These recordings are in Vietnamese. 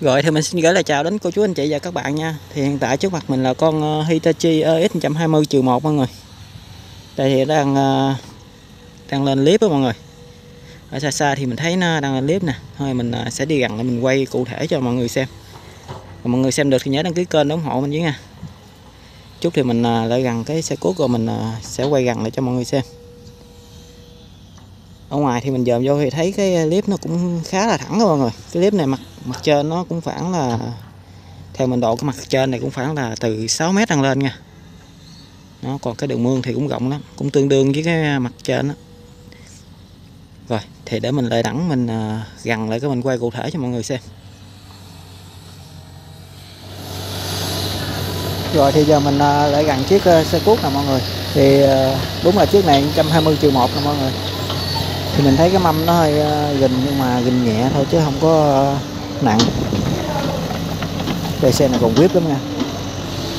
Rồi, thì mình xin gửi lời chào đến cô chú, anh chị và các bạn nha. Thì hiện tại trước mặt mình là con ờ, Hitachi EX 120 trừ 1 mọi người. Đây thì đang ờ, đang lên clip đó mọi người. Ở xa xa thì mình thấy nó đang lên clip nè. Thôi mình ờ, sẽ đi gần để mình quay cụ thể cho mọi người xem. Và mọi người xem được thì nhớ đăng ký kênh để ủng hộ mình với nha. Chút thì mình lại gần cái xe cốt rồi mình sẽ quay gần lại cho mọi người xem. Ở ngoài thì mình dòm vô thì thấy cái ờ, clip nó cũng khá là thẳng các mọi người. Cái clip này mặt mặt trên nó cũng khoảng là, theo mình độ cái mặt trên này cũng khoảng là từ 6 mét đăng lên nha. Nó còn cái đường mương thì cũng rộng lắm, cũng tương đương với cái ờ, mặt trên đó rồi, thì để mình lại đẳng mình ờ, gần lại cái mình quay cụ thể cho mọi người xem. Rồi, thì giờ mình lại gần chiếc xe cuốc nè mọi người. Thì đúng là chiếc này 120 triệu một nè mọi người thì mình thấy cái mâm nó hơi ờ, à, gình nhưng mà gình nhẹ thôi chứ không có ờ, nặng. Đây xe này còn whip lắm nha.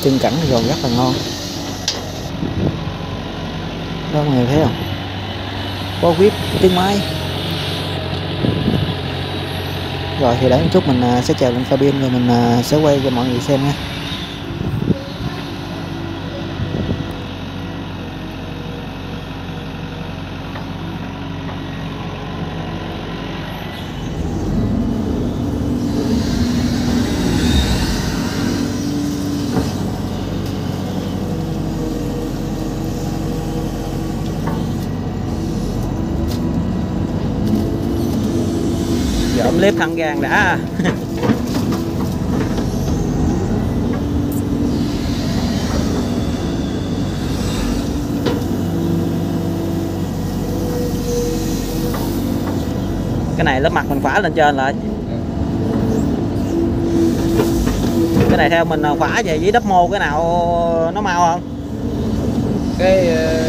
Chân cẳng thì còn rất là ngon. Đó mọi người thấy không? Có whip tiếng máy. Rồi thì để một chút mình ờ, sẽ chèo lên cabin rồi mình sẽ quay cho mọi người xem nha. Thăng gan đã cái này lớp mặt mình khóa lên trên lại. Cái này theo mình khóa về với đắp mô cái nào nó mau không cái ờ,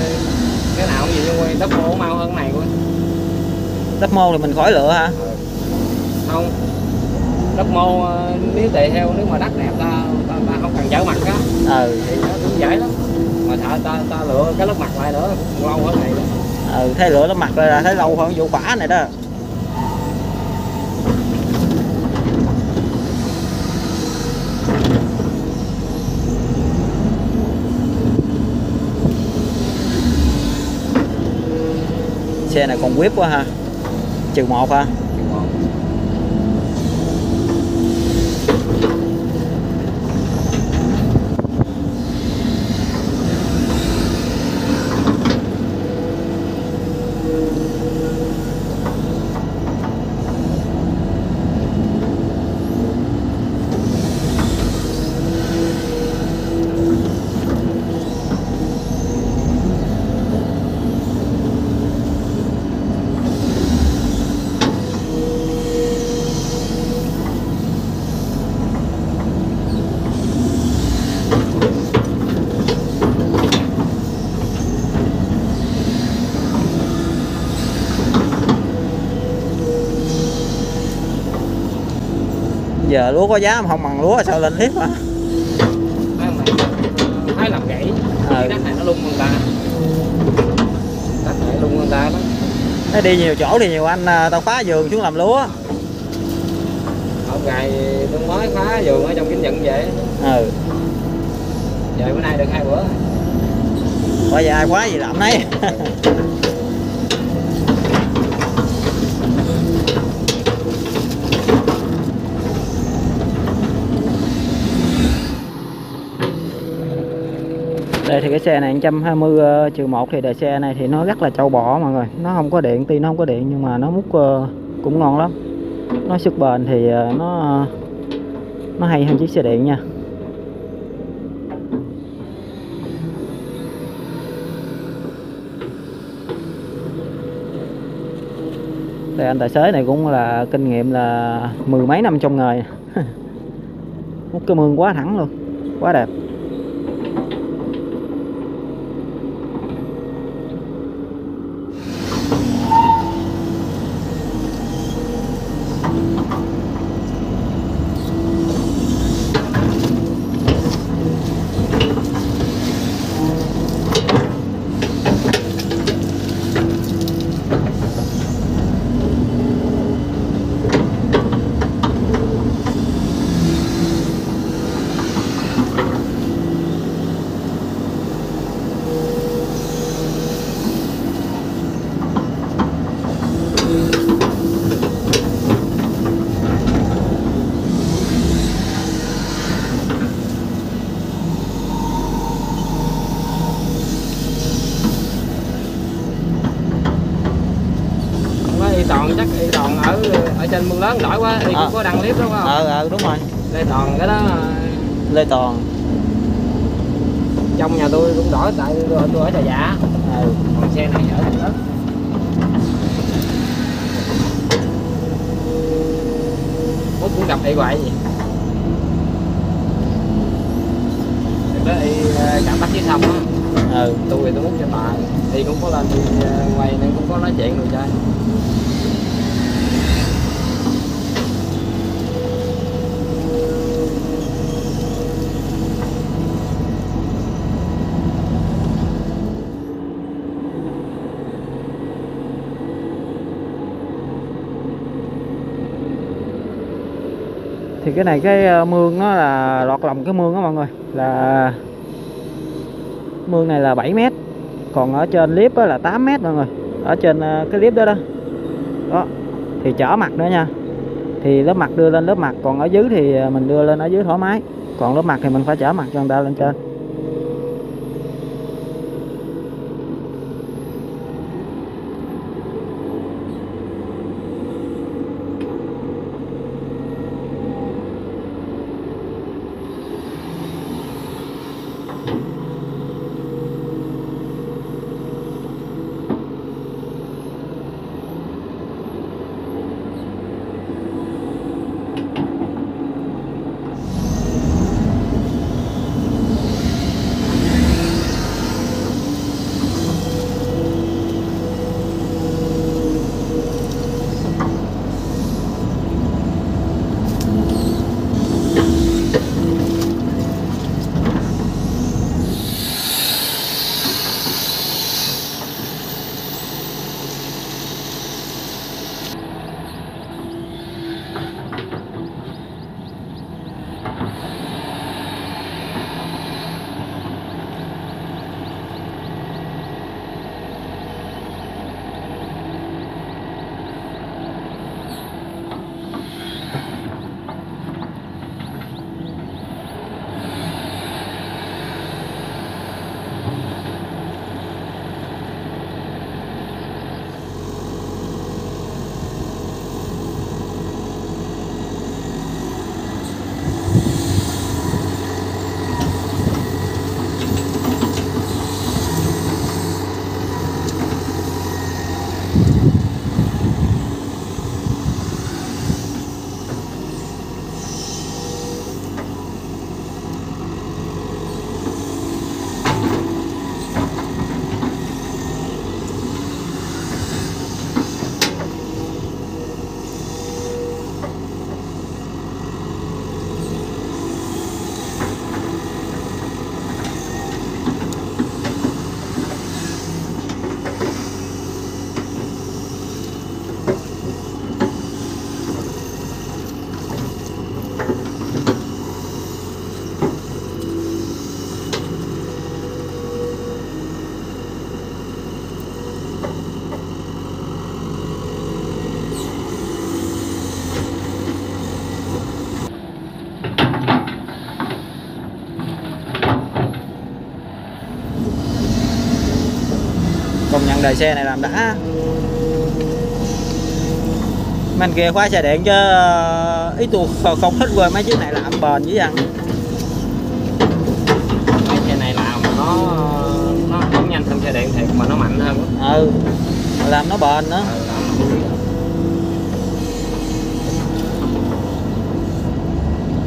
cái nào cũng gì nhưng đất mô mau hơn cái này của đắp mô thì mình khỏi lựa hả không. Đất mô ờ, nếu tùy theo nếu mà đất đẹp ta ta, ta không cần chở mặt á. Ừ. Thì nó cũng dễ lắm. Mà thợ ta ta lựa cái lớp mặt lại nữa lâu hơn này nữa. ừ thấy lửa nó mặt là thấy lâu hơn vụ khóa này đó. Xe này còn whip quá ha. Trừ một ha Chừng một. Giờ lúa có giá mà không bằng lúa sao lên clip hả? Này thấy làm gãy Ừ. đất này nó lung người ta. Đất này lung người ta đó. Nó đi nhiều chỗ thì nhiều anh à, tao phá vườn xuống làm lúa. Ở ngày tôi mới phá vườn ở trong kính nhận vậy. Ừ. Giờ bữa nay được hai bữa. Bây giờ ai khóa gì làm nấy đây thì cái xe này 120 ờ, trừ 1 thì đời xe này thì nó rất là trâu bò, mọi người. Nó không có điện tuy nó không có điện nhưng mà nó mút ờ, cũng ngon lắm. Nó sức bền thì ờ, nó nó hay hơn chiếc xe điện nha. Đây, anh tài xế này cũng là kinh nghiệm là mười mấy năm trong nghề. Một cái mương quá thẳng luôn, Quá đẹp. Trên mương lớn nổi quá thì Ờ. cũng có đăng clip phải không? Ờ ờ đúng rồi. Lê Toàn cái đó lê toàn. Trong nhà tôi cũng đổi tại tôi, tôi ở trà giả ừ. còn xe này ở trên lớn Út cũng gặp y hoài gì đó y ờ, chạm bắt dưới sông á. Ừ. Tôi thì tôi muốn cho bà. Thì cũng có lên đi ờ, quay nên cũng có nói chuyện rồi chơi cái này cái ờ, mương nó là lọt lòng cái mương đó mọi người, là mương này là 7 mét, còn ở trên clip đó là 8 mét mọi người, ở trên ờ, cái clip đó đó. Đó, thì chở mặt nữa nha. Thì lớp mặt đưa lên lớp mặt, còn ở dưới thì ờ, mình đưa lên ở dưới thoải mái, còn lớp mặt thì mình phải chở mặt cho người ta lên trên. Đời xe này làm đã. Mình kia khóa xe điện chứ ờ, ý tôi không, thích quên mấy chiếc này làm bền với ăn cái xe này làm nó nó không nhanh hơn xe điện thiệt mà nó mạnh hơn. Ừ làm nó bền nữa. Vui.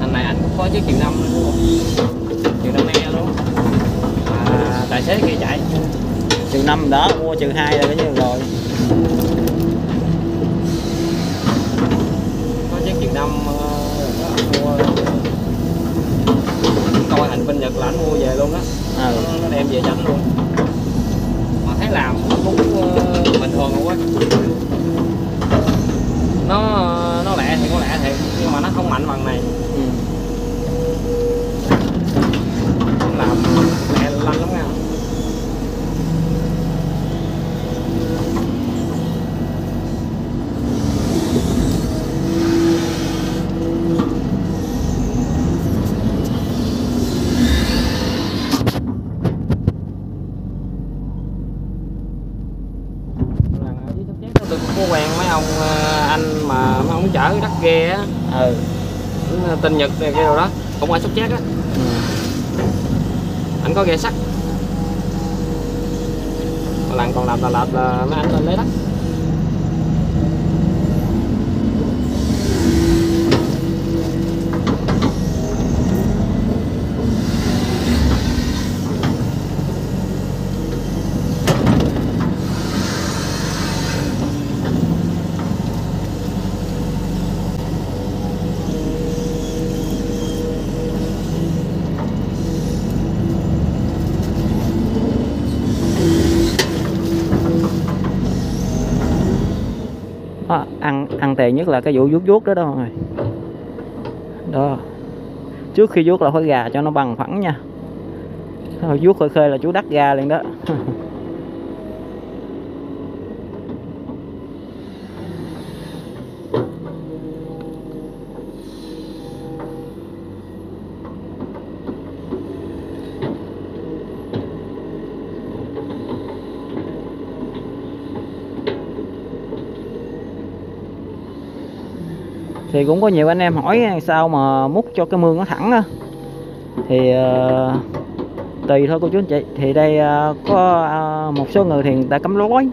anh này anh cũng có chiếc triệu năm luôn triệu năm e luôn. À, tài xế kia chạy trừ năm đó mua trừ hai là cái như rồi. Có chiếc triệu năm ờ, mua. Coi hành bên nhật là anh mua về luôn đó ừ. nó, đem về chánh luôn. Mà thấy làm nó cũng ờ, bình thường không quá nó nó lẹ thì có lẹ thiệt nhưng mà nó không mạnh bằng này. Ừ. nó làm lẹ lanh lắm nha Lần ở dưới Sóc Trăng tôi cũng có quen mấy ông ờ, anh mà mấy ông chở ừ. Tên nhật này cái đồ đó không ai sóc chét á. Ừ. anh có ghe sắt. Còn làm còn làm là lợp là mấy anh lên lấy Đó, nhất là cái vụ vuốt vuốt đó đó rồi đó. Trước khi vuốt là phải gà cho nó bằng phẳng nha. Vuốt khơi khơi là chú đắt ga liền đó. thì cũng có nhiều anh em hỏi sao mà múc cho cái mương nó thẳng á. Thì uh, tùy thôi cô chú anh chị. Thì đây uh, có uh, một số người thì người ta cắm lối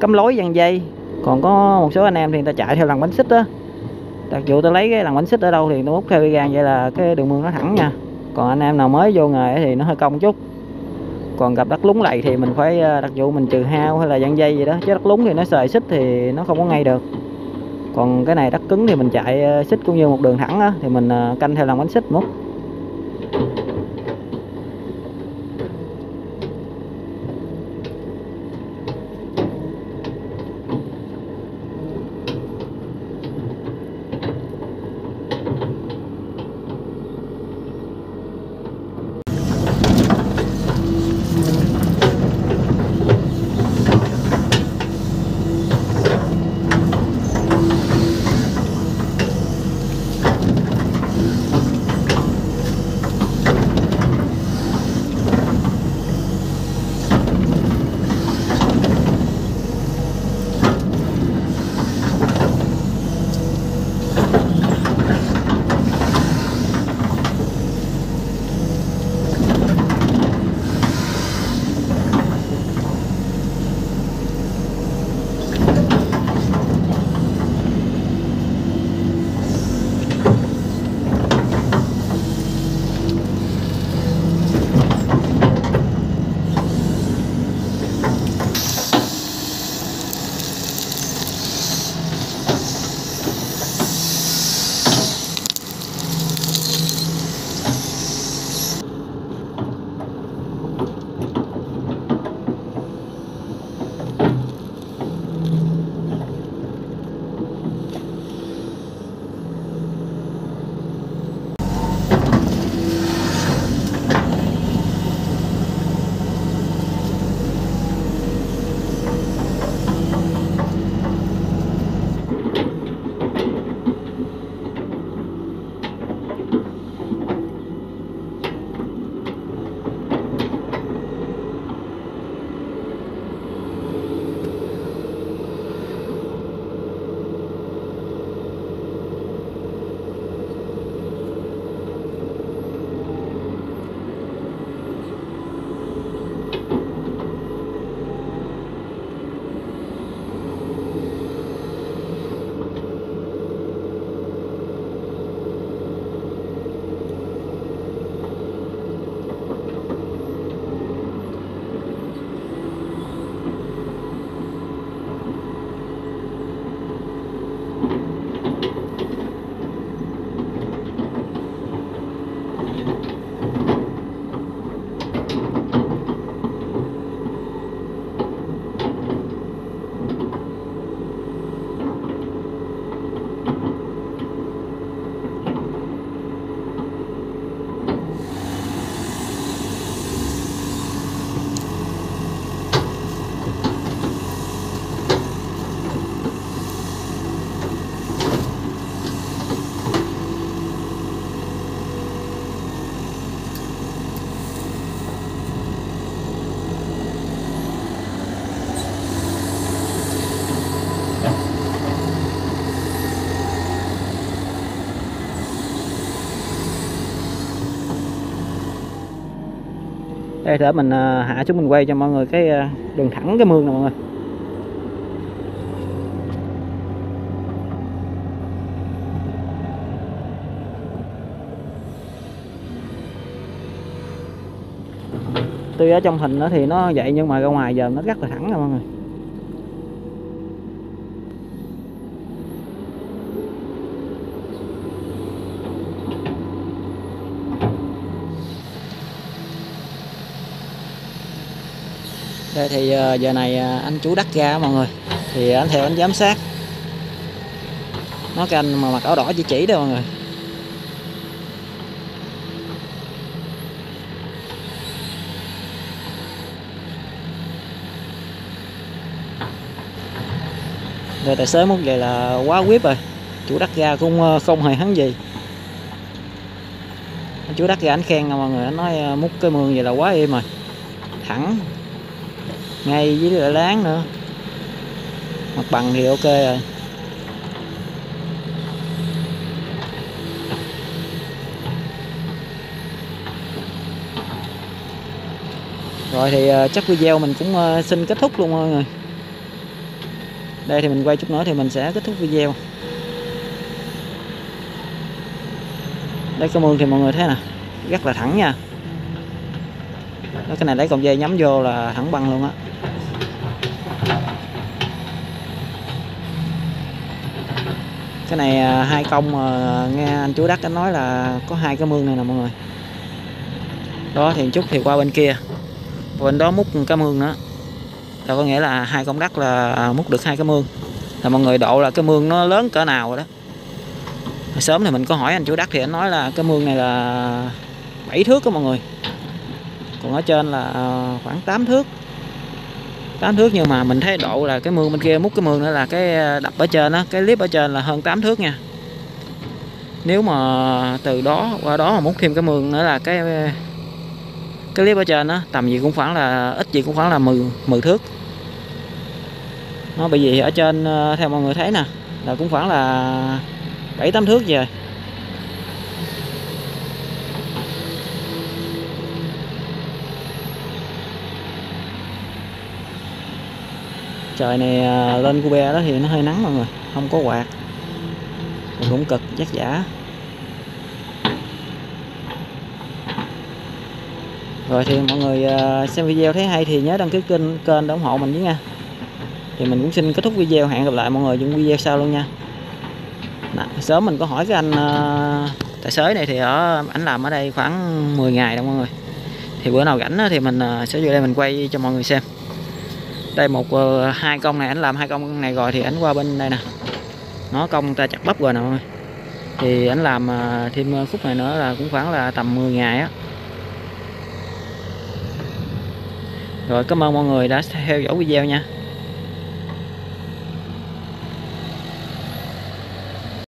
cắm lối dàn dây. Còn có một số anh em thì người ta chạy theo lằn bánh xích á. Đặc dụ ta lấy cái lằn bánh xích ở đâu thì nó múc theo cái gan vậy là cái đường mương nó thẳng nha. Còn anh em nào mới vô nghề thì nó hơi cong chút. Còn gặp đất lúng lầy thì mình phải đặc dụ mình trừ hao hay là dàn dây gì đó. Chứ đất lúng thì nó sời xích thì nó không có ngay được còn cái này đất cứng thì mình chạy ờ, xích cũng như một đường thẳng á, thì mình ờ, canh theo lòng bánh xích múc đây, để mình à, hạ xuống mình quay cho mọi người cái à, đường thẳng cái mương nè mọi người. Tuy ở trong hình nó thì nó vậy nhưng mà ra ngoài giờ nó rất là thẳng nè mọi người. Đây thì ờ, giờ này ờ, anh chú đắt ra mọi người. Thì anh theo anh giám sát. Nó canh mà mặc áo đỏ chỉ chỉ đó, mọi người. Rồi tài xế múc vậy là quá quyết rồi. Chủ đắt ga cũng ờ, không hề hắn gì. Chú đắt ga anh khen à, mọi người. Anh nói múc cái mương vậy là quá im rồi. Thẳng. Ngay với lại láng nữa. Mặt bằng thì ok rồi. Rồi thì ờ, chắc video mình cũng ờ, xin kết thúc luôn mọi người. Đây thì mình quay chút nữa thì mình sẽ kết thúc video. Đây cái mương thì mọi người thấy nè rất là thẳng nha. Đó, cái này lấy cọng dây nhắm vô là thẳng băng luôn á. Cái này à, hai công mà nghe anh chú đắc anh nói là có hai cái mương này nè mọi người. Đó, thì chút thì qua bên kia. Bên đó múc cái mương nữa. Là có nghĩa là hai công đất là múc được hai cái mương. Là mọi người độ là cái mương nó lớn cỡ nào rồi đó. Sớm thì mình có hỏi anh chủ đất thì anh nói là cái mương này là 7 thước đó mọi người. Còn ở trên là à, khoảng 8 thước. 8 thước nhưng mà mình thấy độ là cái mương bên kia, múc cái mương nữa là cái à, đập ở trên đó cái clip ở trên là hơn 8 thước nha. Nếu mà từ đó, qua đó mà múc thêm cái mương nữa là cái à, cái clip ở trên đó tầm gì cũng khoảng là, ít gì cũng khoảng là 10 10 thước. Nó bởi vì ở trên à, theo mọi người thấy nè, là cũng khoảng là 7 8 thước rồi trời này à, lên cu bé đó thì nó hơi nắng mọi người không có quạt. Mình cũng cực chắc giả. Rồi thì mọi người à, xem video thấy hay thì nhớ đăng ký kênh kênh để ủng hộ mình với nha. Thì mình cũng xin kết thúc video hẹn gặp lại mọi người trong video sau luôn nha. Nào, sớm mình có hỏi cái anh à, tài xế này thì ở ảnh làm ở đây khoảng 10 ngày đâu mọi người. Thì bữa nào rảnh thì mình sẽ vô đây mình quay cho mọi người xem đây, một ờ, hai công này, anh làm hai công này rồi thì anh qua bên đây nè. Nó công ta chặt bắp rồi nè thì anh làm ờ, thêm ờ, phút này nữa là cũng khoảng là tầm 10 ngày á. Rồi cảm ơn mọi người đã theo dõi video nha.